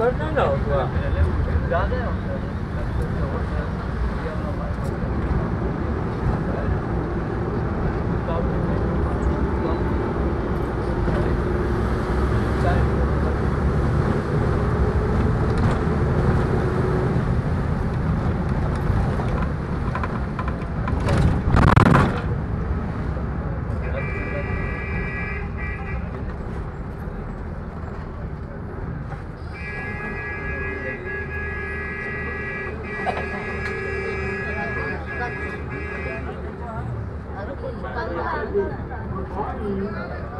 करना ना होगा ज़्यादा 못 간다. 나도 못 간다.